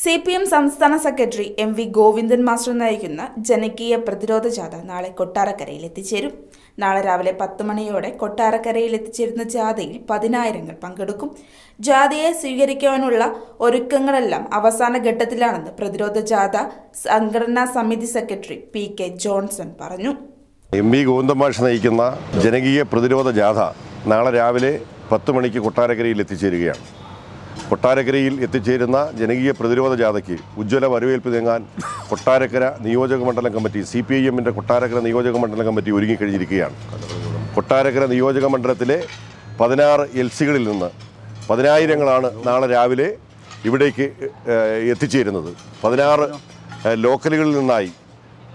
C P M സംസ്ഥാന secretary M V Govindan master നയിക്കുന്ന ജനകീയ പ്രതിരോധ ജാഥ നാളെ കൊട്ടാരക്കരയിൽ എത്തിച്ചേരും. നാളെ രാവിലെ പത്ത് മണിയോടെ കൊട്ടാരക്കരയിൽ എത്തിച്ചേരുന്ന ജാഥയിൽ പതിനായിരങ്ങൾ പങ്കെടുക്കും. ജാഥയെ സ്വീകരിക്കുവാനുള്ള ഒരുക്കങ്ങളെല്ലാം അവസാന ഘട്ടത്തിലാണെന്ന് പ്രതിരോധ ജാഥ സംഘടനാ സമിതി സെക്രട്ടറി പി കെ ജോൺസൺ പറഞ്ഞു. എം വി ഗോവിന്ദൻ മാഷ് നയിക്കുന്ന ജനകീയ പ്രതിരോധ ജാഥ നാളെ രാവിലെ പത്ത് മണിക്ക് കൊട്ടാരക്കരയിൽ എത്തിച്ചേരുകയാണ്. കൊട്ടാരക്കരയിൽ എത്തിച്ചേരുന്ന ജനകീയ പ്രതിരോധ ജാഥയ്ക്ക് ഉജ്ജ്വല വരവേൽപ്പ് നീങ്ങാൻ കൊട്ടാരക്കര നിയോജക മണ്ഡലം കമ്മിറ്റി സി പി ഐ എമ്മിന്റെ കൊട്ടാരക്കര നിയോജക മണ്ഡലം കമ്മിറ്റി ഒരുങ്ങിക്കഴിഞ്ഞിരിക്കുകയാണ്. കൊട്ടാരക്കര നിയോജക മണ്ഡലത്തിലെ പതിനാറ് എൽ സികളിൽ നിന്ന് പതിനായിരങ്ങളാണ് നാളെ രാവിലെ ഇവിടേക്ക് എത്തിച്ചേരുന്നത്. പതിനാറ് ലോക്കലുകളിൽ നിന്നായി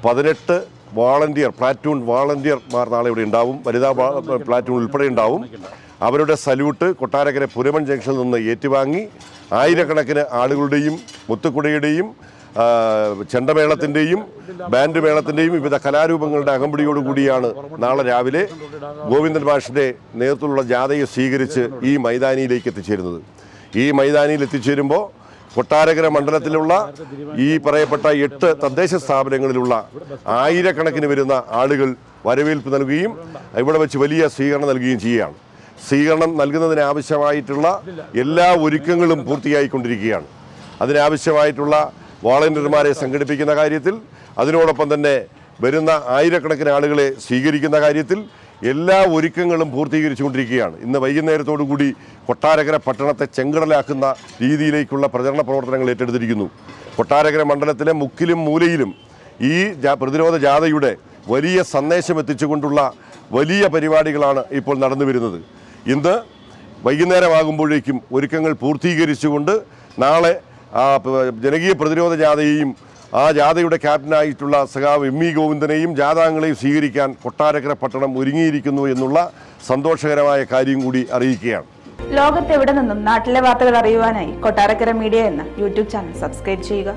പതിനെട്ട് വാളണ്ടിയർ പ്ലാറ്റൂൺ വാളണ്ടിയർമാർ നാളെ ഇവിടെ ഉണ്ടാവും. വനിതാ പ്ലാറ്റൂൺ ഉൾപ്പെടെ ഉണ്ടാവും. അവരുടെ സല്യൂട്ട് കൊട്ടാരക്കര പുരമൺ ജംഗ്ഷനിൽ നിന്ന് ഏറ്റുവാങ്ങി ആയിരക്കണക്കിന് ആളുകളുടെയും മുത്തുക്കുടയുടെയും ചെണ്ടമേളത്തിന്റെയും ബാൻഡ് മേളത്തിന്റെയും വിവിധ കലാരൂപങ്ങളുടെ അകമ്പടിയോടുകൂടിയാണ് നാളെ രാവിലെ ഗോവിന്ദൻ മാഷിന്റെ നേതൃത്വത്തിലുള്ള ജാഥയെ സ്വീകരിച്ച് ഈ മൈതാനിയിലേക്ക് എത്തിച്ചേരുന്നത്. ഈ മൈതാനിയിൽ എത്തിച്ചേരുമ്പോൾ കൊട്ടാരക്കര മണ്ഡലത്തിലുള്ള ഈ പറയപ്പെട്ട എട്ട് തദ്ദേശ സ്ഥാപനങ്ങളിലുള്ള ആയിരക്കണക്കിന് വരുന്ന ആളുകൾ വരവേൽപ്പ് നൽകുകയും ഇവിടെ വെച്ച് വലിയ സ്വീകരണം നൽകുകയും ചെയ്യുകയാണ്. സ്വീകരണം നൽകുന്നതിന് ആവശ്യമായിട്ടുള്ള എല്ലാ ഒരുക്കങ്ങളും പൂർത്തിയായിക്കൊണ്ടിരിക്കുകയാണ്. അതിനാവശ്യമായിട്ടുള്ള വോളണ്ടിയർമാരെ സംഘടിപ്പിക്കുന്ന കാര്യത്തിൽ അതിനോടൊപ്പം തന്നെ വരുന്ന ആയിരക്കണക്കിന് ആളുകളെ സ്വീകരിക്കുന്ന കാര്യത്തിൽ എല്ലാ ഒരുക്കങ്ങളും പൂർത്തീകരിച്ചുകൊണ്ടിരിക്കുകയാണ്. ഇന്ന് വൈകുന്നേരത്തോടു കൂടി കൊട്ടാരക്കര പട്ടണത്തെ ചെങ്കടലാക്കുന്ന രീതിയിലേക്കുള്ള പ്രചരണ പ്രവർത്തനങ്ങൾ ഏറ്റെടുത്തിരിക്കുന്നു. കൊട്ടാരകര മണ്ഡലത്തിലെ മുക്കിലും മൂലയിലും ഈ പ്രതിരോധ ജാഥയുടെ വലിയ സന്ദേശം എത്തിച്ചുകൊണ്ടുള്ള വലിയ പരിപാടികളാണ് ഇപ്പോൾ നടന്നു വരുന്നത്. ഇന്ന് വൈകുന്നേരമാകുമ്പോഴേക്കും ഒരുക്കങ്ങൾ പൂർത്തീകരിച്ചുകൊണ്ട് നാളെ ജനകീയ പ്രതിരോധ ജാഥയെയും ആ ജാഥയുടെ ക്യാപ്റ്റനായിട്ടുള്ള സഖാവ് എം ഇ ഗോവിന്ദനെയും ജാഥാംഗങ്ങളെയും സ്വീകരിക്കാൻ കൊട്ടാരക്കര പട്ടണം ഒരുങ്ങിയിരിക്കുന്നു എന്നുള്ള സന്തോഷകരമായ കാര്യം കൂടി അറിയിക്കുകയാണ്. ലോകത്തെവിടെ നിന്നും നാട്ടിലെ വാർത്തകൾ അറിയുവാനായി കൊട്ടാരക്കര മീഡിയ എന്ന യൂട്യൂബ് ചാനൽ സബ്സ്ക്രൈബ് ചെയ്യുക.